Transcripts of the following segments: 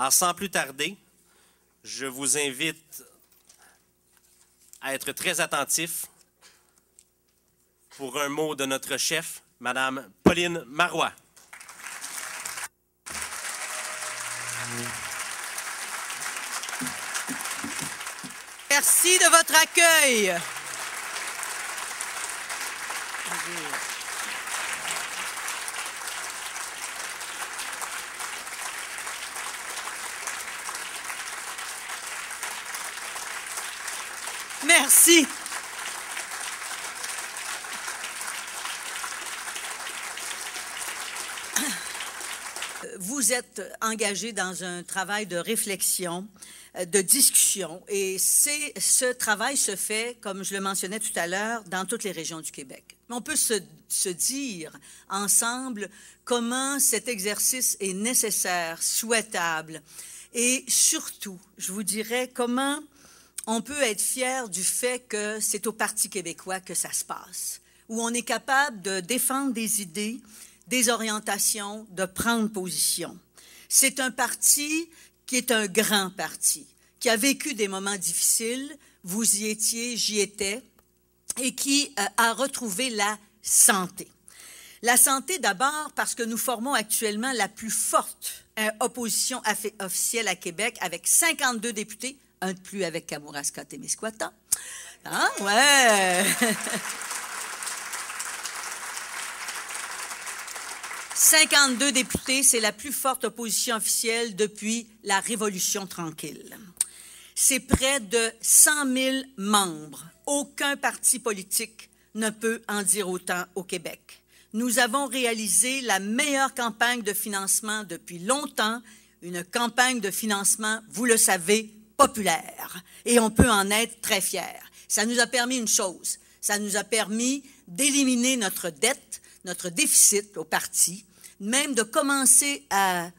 Alors, sans plus tarder, je vous invite à être très attentif pour un mot de notre chef, Madame Pauline Marois. Merci de votre accueil. Merci. Vous êtes engagé dans un travail de réflexion, euh, de discussion, et ce travail se fait, comme je le mentionnais tout à l'heure, dans toutes les régions du Québec. On peut se, se dire ensemble comment cet exercice est nécessaire, souhaitable, et surtout, je vous dirais comment on peut être fier du fait que c'est au Parti québécois que ça se passe, où on est capable de défendre des idées, des orientations, de prendre position. C'est un parti qui est un grand parti, qui a vécu des moments difficiles, vous y étiez, j'y étais, et qui euh, a retrouvé la santé. La santé d'abord parce que nous formons actuellement la plus forte euh, opposition officielle à Québec avec 52 députés, un de plus avec Kamouraska Témiscouata. Hein? Ouais! 52 députés, c'est la plus forte opposition officielle depuis la Révolution tranquille. C'est près de 100 000 membres. Aucun parti politique ne peut en dire autant au Québec. Nous avons réalisé la meilleure campagne de financement depuis longtemps, une campagne de financement, vous le savez, populaire. Et on peut en être très fier. Ça nous a permis une chose. Ça nous a permis d'éliminer notre dette, notre déficit au parti, même de commencer à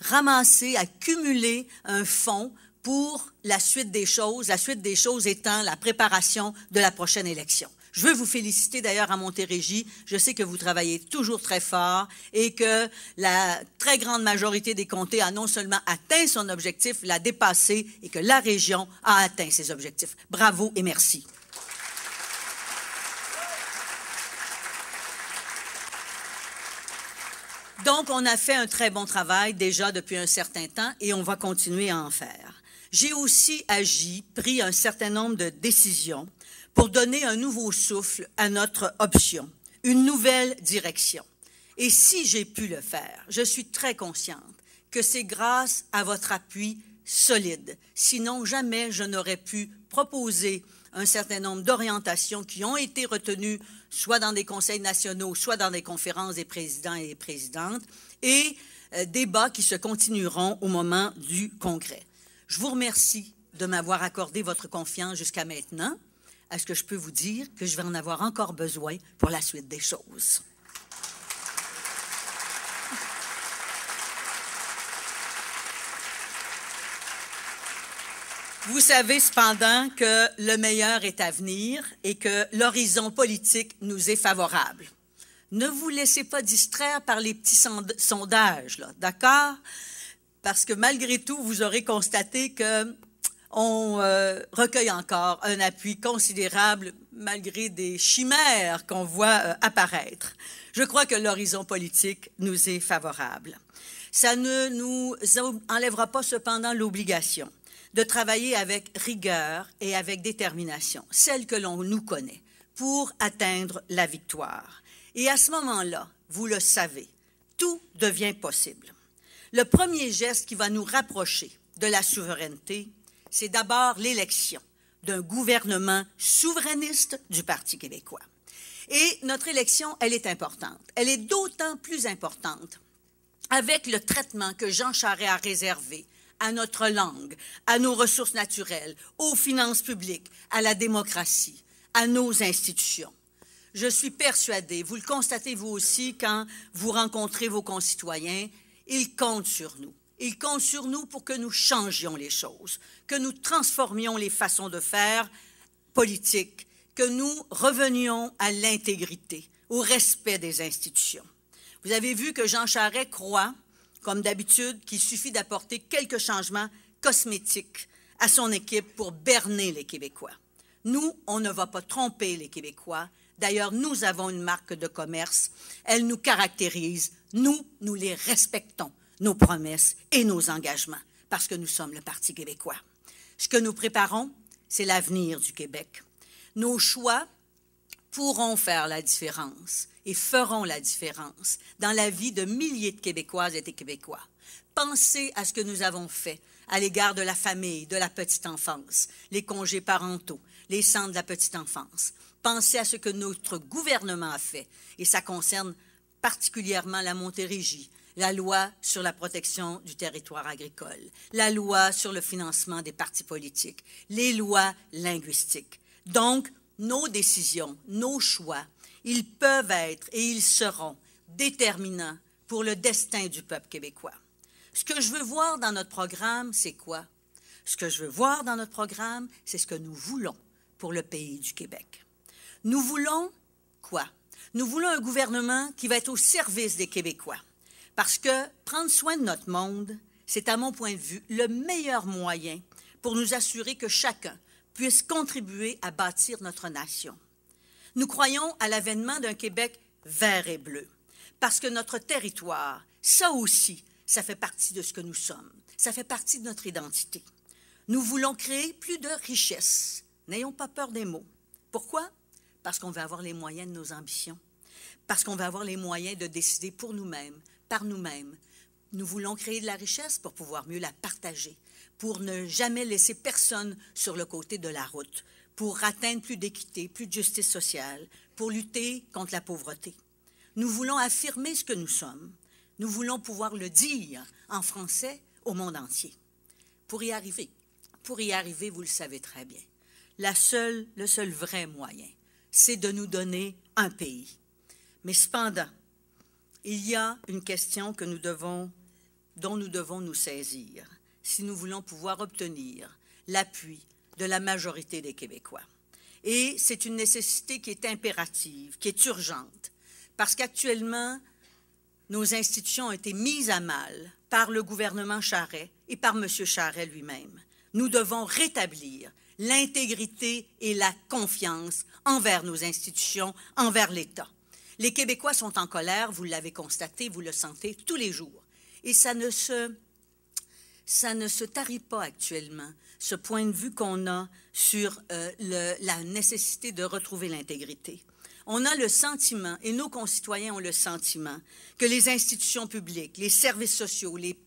ramasser, à cumuler un fonds pour la suite des choses, la suite des choses étant la préparation de la prochaine élection. Je veux vous féliciter d'ailleurs à Montérégie. Je sais que vous travaillez toujours très fort et que la très grande majorité des comtés a non seulement atteint son objectif, l'a dépassé et que la région a atteint ses objectifs. Bravo et merci. Donc, on a fait un très bon travail déjà depuis un certain temps et on va continuer à en faire. J'ai aussi agi, pris un certain nombre de décisions pour donner un nouveau souffle à notre option, une nouvelle direction. Et si j'ai pu le faire, je suis très consciente que c'est grâce à votre appui solide. Sinon, jamais je n'aurais pu proposer un certain nombre d'orientations qui ont été retenues soit dans des conseils nationaux, soit dans des conférences des présidents et des présidentes, et euh, débats qui se continueront au moment du congrès. Je vous remercie de m'avoir accordé votre confiance jusqu'à maintenant est-ce que je peux vous dire que je vais en avoir encore besoin pour la suite des choses? Vous savez cependant que le meilleur est à venir et que l'horizon politique nous est favorable. Ne vous laissez pas distraire par les petits sondages, d'accord? Parce que malgré tout, vous aurez constaté que on euh, recueille encore un appui considérable malgré des chimères qu'on voit euh, apparaître. Je crois que l'horizon politique nous est favorable. Ça ne nous enlèvera pas cependant l'obligation de travailler avec rigueur et avec détermination, celle que l'on nous connaît, pour atteindre la victoire. Et à ce moment-là, vous le savez, tout devient possible. Le premier geste qui va nous rapprocher de la souveraineté, c'est d'abord l'élection d'un gouvernement souverainiste du Parti québécois. Et notre élection, elle est importante. Elle est d'autant plus importante avec le traitement que Jean Charest a réservé à notre langue, à nos ressources naturelles, aux finances publiques, à la démocratie, à nos institutions. Je suis persuadée, vous le constatez vous aussi quand vous rencontrez vos concitoyens, ils comptent sur nous. Il compte sur nous pour que nous changions les choses, que nous transformions les façons de faire politiques, que nous revenions à l'intégrité, au respect des institutions. Vous avez vu que Jean Charest croit comme d'habitude, qu'il suffit d'apporter quelques changements cosmétiques à son équipe pour berner les Québécois. Nous, on ne va pas tromper les Québécois. D'ailleurs, nous avons une marque de commerce. Elle nous caractérise. Nous, nous les respectons, nos promesses et nos engagements, parce que nous sommes le Parti québécois. Ce que nous préparons, c'est l'avenir du Québec. Nos choix pourront faire la différence et feront la différence dans la vie de milliers de Québécoises et de Québécois. Pensez à ce que nous avons fait à l'égard de la famille, de la petite enfance, les congés parentaux, les centres de la petite enfance. Pensez à ce que notre gouvernement a fait, et ça concerne particulièrement la Montérégie, la loi sur la protection du territoire agricole, la loi sur le financement des partis politiques, les lois linguistiques. Donc, nos décisions, nos choix, ils peuvent être et ils seront déterminants pour le destin du peuple québécois. Ce que je veux voir dans notre programme, c'est quoi? Ce que je veux voir dans notre programme, c'est ce que nous voulons pour le pays du Québec. Nous voulons quoi? Nous voulons un gouvernement qui va être au service des Québécois. Parce que prendre soin de notre monde, c'est à mon point de vue le meilleur moyen pour nous assurer que chacun puisse contribuer à bâtir notre nation. Nous croyons à l'avènement d'un Québec vert et bleu, parce que notre territoire, ça aussi, ça fait partie de ce que nous sommes, ça fait partie de notre identité. Nous voulons créer plus de richesses. N'ayons pas peur des mots. Pourquoi? Parce qu'on veut avoir les moyens de nos ambitions, parce qu'on veut avoir les moyens de décider pour nous-mêmes, par nous-mêmes. Nous voulons créer de la richesse pour pouvoir mieux la partager, pour ne jamais laisser personne sur le côté de la route, pour atteindre plus d'équité, plus de justice sociale, pour lutter contre la pauvreté. Nous voulons affirmer ce que nous sommes. Nous voulons pouvoir le dire en français au monde entier. Pour y arriver, pour y arriver, vous le savez très bien, la seule, le seul vrai moyen, c'est de nous donner un pays. Mais cependant, il y a une question dont nous devons nous saisir si nous voulons pouvoir obtenir l'appui de la majorité des Québécois. Et c'est une nécessité qui est impérative, qui est urgente, parce qu'actuellement, nos institutions ont été mises à mal par le gouvernement Charret et par M. Charret lui-même. Nous devons rétablir l'intégrité et la confiance envers nos institutions, envers l'État. Les Québécois sont en colère, vous l'avez constaté, vous le sentez tous les jours. Et ça ne se, ça ne se tarit pas actuellement, ce point de vue qu'on a sur euh, la nécessité de retrouver l'intégrité. On a le sentiment, et nos concitoyens ont le sentiment, que les institutions publiques, les services sociaux, les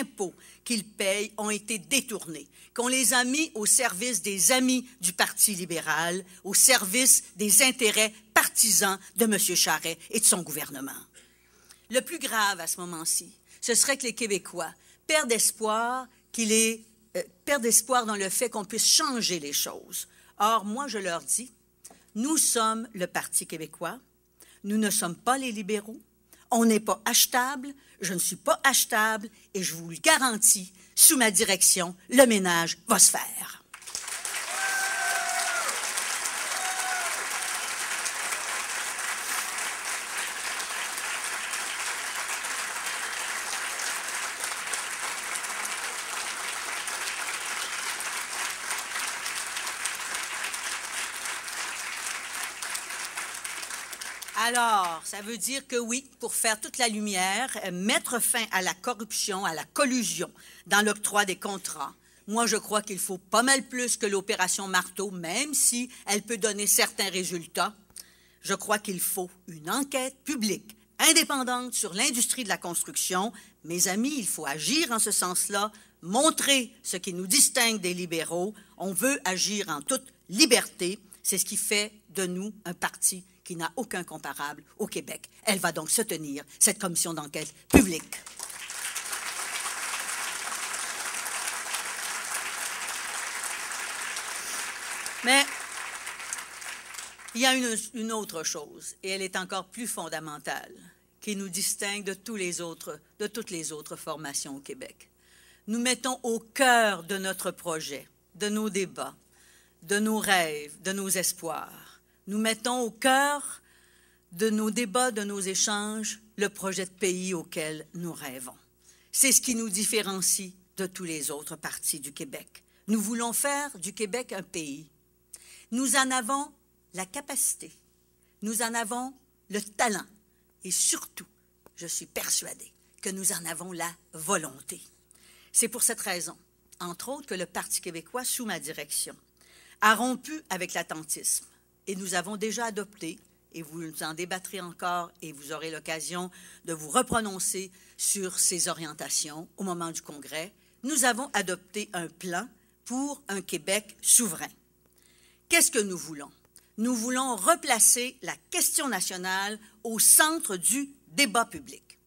impôts qu'ils payent ont été détournés, qu'on les a mis au service des amis du Parti libéral, au service des intérêts partisans de M. Charret et de son gouvernement. Le plus grave à ce moment-ci, ce serait que les Québécois perdent espoir qu'il est, euh, perdent espoir dans le fait qu'on puisse changer les choses. Or, moi, je leur dis, nous sommes le Parti québécois, nous ne sommes pas les libéraux, on n'est pas achetable, je ne suis pas achetable et je vous le garantis, sous ma direction, le ménage va se faire. Alors, ça veut dire que oui, pour faire toute la lumière, euh, mettre fin à la corruption, à la collusion dans l'octroi des contrats, moi, je crois qu'il faut pas mal plus que l'opération Marteau, même si elle peut donner certains résultats. Je crois qu'il faut une enquête publique indépendante sur l'industrie de la construction. Mes amis, il faut agir en ce sens-là, montrer ce qui nous distingue des libéraux. On veut agir en toute liberté. C'est ce qui fait de nous un parti qui n'a aucun comparable au Québec. Elle va donc se tenir, cette commission d'enquête publique. Mais il y a une, une, autre chose, et elle est encore plus fondamentale, qui nous distingue de, tous les autres, de toutes les autres formations au Québec. Nous mettons au cœur de notre projet, de nos débats, de nos rêves, de nos espoirs, nous mettons au cœur de nos débats, de nos échanges, le projet de pays auquel nous rêvons. C'est ce qui nous différencie de tous les autres partis du Québec. Nous voulons faire du Québec un pays. Nous en avons la capacité, nous en avons le talent et surtout, je suis persuadée que nous en avons la volonté. C'est pour cette raison, entre autres, que le Parti québécois, sous ma direction, a rompu avec l'attentisme et nous avons déjà adopté, et vous en débattrez encore et vous aurez l'occasion de vous reprononcer sur ces orientations au moment du Congrès, nous avons adopté un plan pour un Québec souverain. Qu'est-ce que nous voulons? Nous voulons replacer la question nationale au centre du débat public.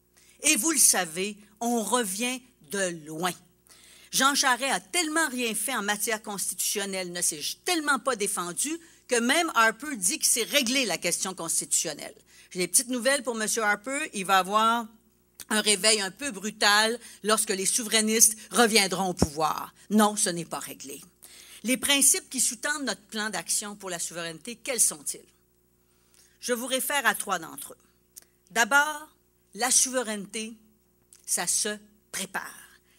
Et vous le savez, on revient de loin. Jean Charest a tellement rien fait en matière constitutionnelle, ne s'est tellement pas défendu que même Harper dit que c'est réglé la question constitutionnelle. J'ai des petites nouvelles pour M. Harper. Il va avoir un réveil un peu brutal lorsque les souverainistes reviendront au pouvoir. Non, ce n'est pas réglé. Les principes qui sous-tendent notre plan d'action pour la souveraineté, quels sont-ils? Je vous réfère à trois d'entre eux. D'abord, la souveraineté, ça se prépare.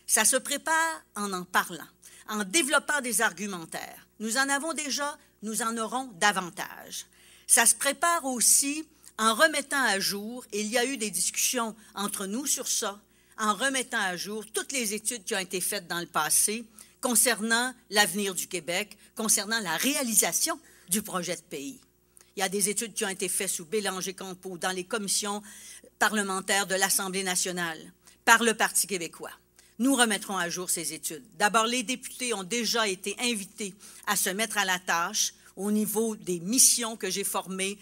Ça se prépare en en parlant, en développant des argumentaires. Nous en avons déjà, nous en aurons davantage. Ça se prépare aussi en remettant à jour, et il y a eu des discussions entre nous sur ça, en remettant à jour toutes les études qui ont été faites dans le passé concernant l'avenir du Québec, concernant la réalisation du projet de pays. Il y a des études qui ont été faites sous Bélanger Campo dans les commissions parlementaires de l'Assemblée nationale par le Parti québécois. Nous remettrons à jour ces études. D'abord, les députés ont déjà été invités à se mettre à la tâche au niveau des missions que j'ai formées,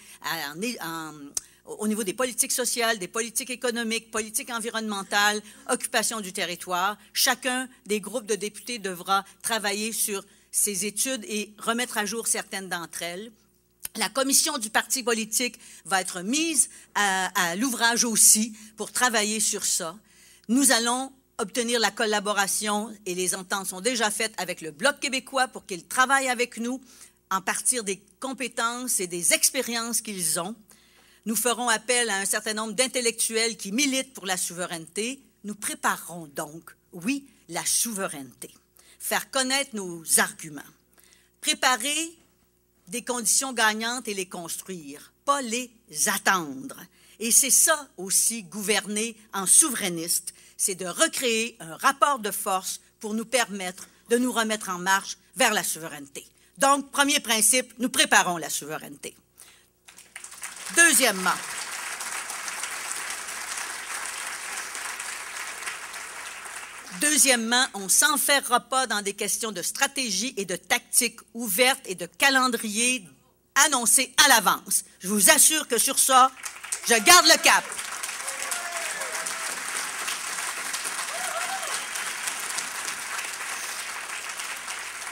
au niveau des politiques sociales, des politiques économiques, politiques environnementales, occupation du territoire. Chacun des groupes de députés devra travailler sur ces études et remettre à jour certaines d'entre elles. La commission du parti politique va être mise à, l'ouvrage aussi pour travailler sur ça. Nous allons obtenir la collaboration et les ententes sont déjà faites avec le Bloc québécois pour qu'il travaille avec nous en partir des compétences et des expériences qu'ils ont. Nous ferons appel à un certain nombre d'intellectuels qui militent pour la souveraineté. Nous préparerons donc, oui, la souveraineté. Faire connaître nos arguments. Préparer des conditions gagnantes et les construire, pas les attendre. Et c'est ça aussi, gouverner en souverainiste, c'est de recréer un rapport de force pour nous permettre de nous remettre en marche vers la souveraineté. Donc, premier principe, nous préparons la souveraineté. Deuxièmement, Deuxièmement, on ne s'enferra pas dans des questions de stratégie et de tactique ouvertes et de calendrier annoncés à l'avance. Je vous assure que sur ça, je garde le cap.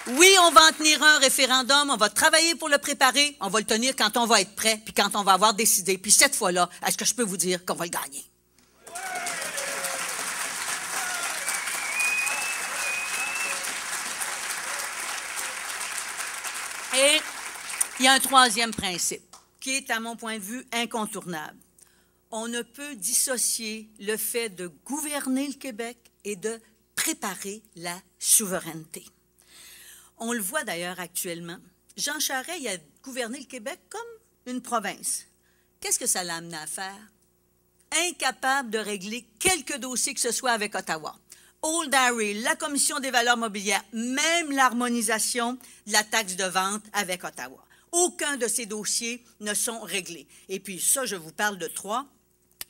Oui, on va en tenir un référendum, on va travailler pour le préparer, on va le tenir quand on va être prêt, puis quand on va avoir décidé. Puis cette fois-là, est-ce que je peux vous dire qu'on va le gagner? Et il y a un troisième principe qui est, à mon point de vue, incontournable. On ne peut dissocier le fait de gouverner le Québec et de préparer la souveraineté. On le voit d'ailleurs actuellement. Jean Charest a gouverné le Québec comme une province. Qu'est-ce que ça l'a amené à faire? Incapable de régler quelques dossiers que ce soit avec Ottawa. Old Harry, la Commission des valeurs mobilières, même l'harmonisation de la taxe de vente avec Ottawa. Aucun de ces dossiers ne sont réglés. Et puis ça, je vous parle de trois.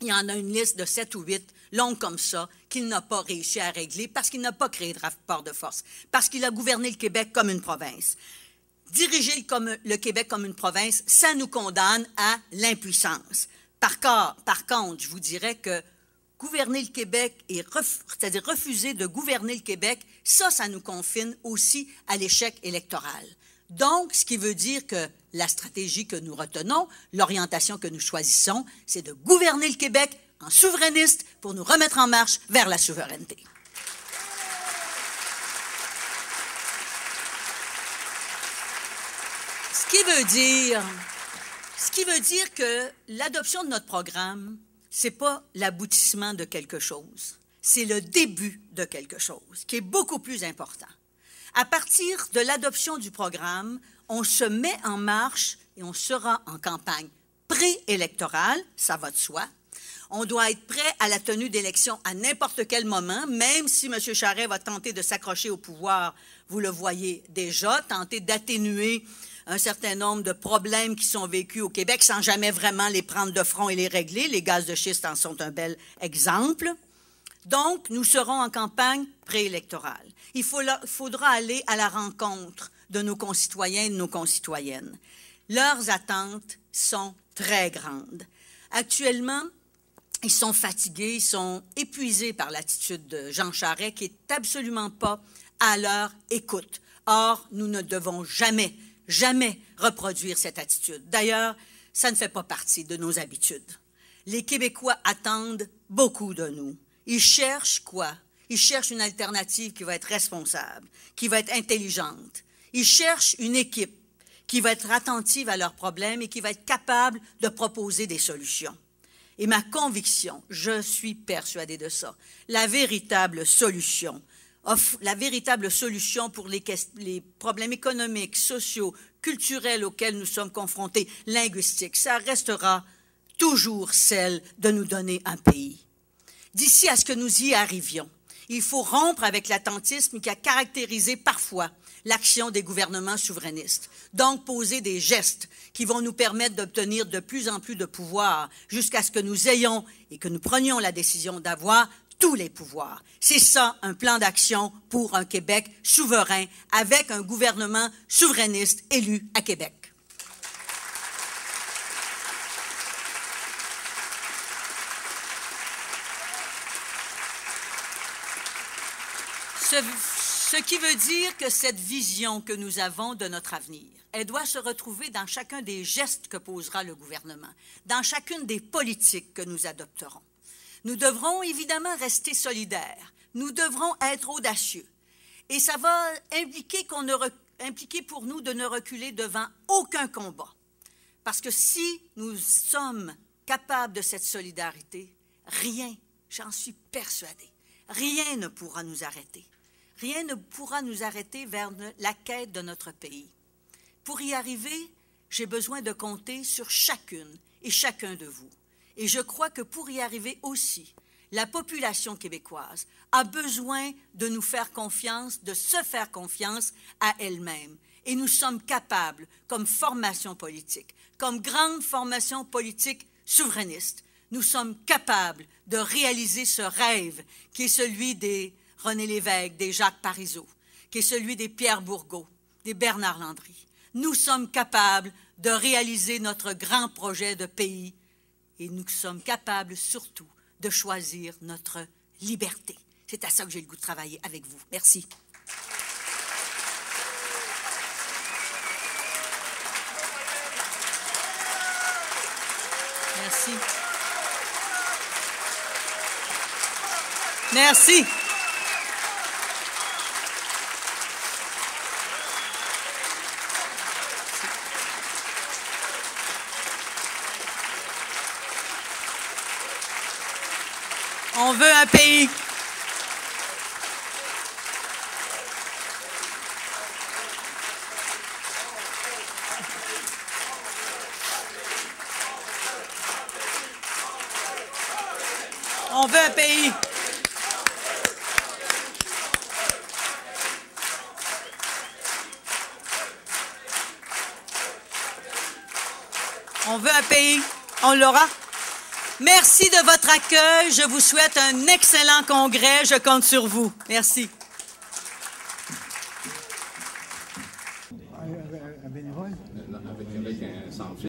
Il y en a une liste de sept ou huit, longue comme ça, qu'il n'a pas réussi à régler parce qu'il n'a pas créé de rapport de force, parce qu'il a gouverné le Québec comme une province. Diriger le Québec comme une province, ça nous condamne à l'impuissance. Par, par contre, je vous dirais que gouverner le Québec et c'est-à-dire refuser de gouverner le Québec, ça, ça nous confine aussi à l'échec électoral. Donc, ce qui veut dire que la stratégie que nous retenons, l'orientation que nous choisissons, c'est de gouverner le Québec en souverainiste pour nous remettre en marche vers la souveraineté. Ce qui veut dire, que l'adoption de notre programme, c'est pas l'aboutissement de quelque chose. c'est le début de quelque chose qui est beaucoup plus important. À partir de l'adoption du programme, on se met en marche et on sera en campagne préélectorale, ça va de soi. On doit être prêt à la tenue d'élections à n'importe quel moment, même si M. Charest va tenter de s'accrocher au pouvoir, vous le voyez déjà, tenter d'atténuer un certain nombre de problèmes qui sont vécus au Québec sans jamais vraiment les prendre de front et les régler. Les gaz de schiste en sont un bel exemple. Donc, nous serons en campagne préélectorale. Il faudra aller à la rencontre de nos concitoyens et de nos concitoyennes. Leurs attentes sont très grandes. Actuellement, ils sont fatigués, ils sont épuisés par l'attitude de Jean Charest qui est absolument pas à leur écoute. Or, nous ne devons jamais jamais reproduire cette attitude. D'ailleurs, ça ne fait pas partie de nos habitudes. Les Québécois attendent beaucoup de nous. Ils cherchent quoi? Ils cherchent une alternative qui va être responsable, qui va être intelligente. Ils cherchent une équipe qui va être attentive à leurs problèmes et qui va être capable de proposer des solutions. Et ma conviction, je suis persuadée de ça, la véritable solution, la véritable solution pour les, problèmes économiques, sociaux, culturels auxquels nous sommes confrontés, linguistiques. Ça restera toujours celle de nous donner un pays. D'ici à ce que nous y arrivions, il faut rompre avec l'attentisme qui a caractérisé parfois l'action des gouvernements souverainistes. Donc, poser des gestes qui vont nous permettre d'obtenir de plus en plus de pouvoir jusqu'à ce que nous ayons et que nous prenions la décision d'avoir tous les pouvoirs. C'est ça un plan d'action pour un Québec souverain avec un gouvernement souverainiste élu à Québec. Ce, qui veut dire que cette vision que nous avons de notre avenir, elle doit se retrouver dans chacun des gestes que posera le gouvernement, dans chacune des politiques que nous adopterons. Nous devrons évidemment rester solidaires. Nous devrons être audacieux. Et ça va impliquer, qu'on ne impliquer pour nous de ne reculer devant aucun combat. Parce que si nous sommes capables de cette solidarité, rien, j'en suis persuadée, rien ne pourra nous arrêter. Rien ne pourra nous arrêter vers la quête de notre pays. Pour y arriver, j'ai besoin de compter sur chacune et chacun de vous. Et je crois que pour y arriver aussi, la population québécoise a besoin de nous faire confiance, de se faire confiance à elle-même. Et nous sommes capables, comme formation politique, comme grande formation politique souverainiste, nous sommes capables de réaliser ce rêve qui est celui des René Lévesque, des Jacques Parizeau, qui est celui des Pierre Bourgault, des Bernard Landry. Nous sommes capables de réaliser notre grand projet de pays et nous sommes capables surtout de choisir notre liberté. C'est à ça que j'ai le goût de travailler avec vous. Merci. Merci. Merci. Pays. On veut un pays. On veut un pays. On l'aura. Merci de votre accueil. Je vous souhaite un excellent congrès. Je compte sur vous. Merci.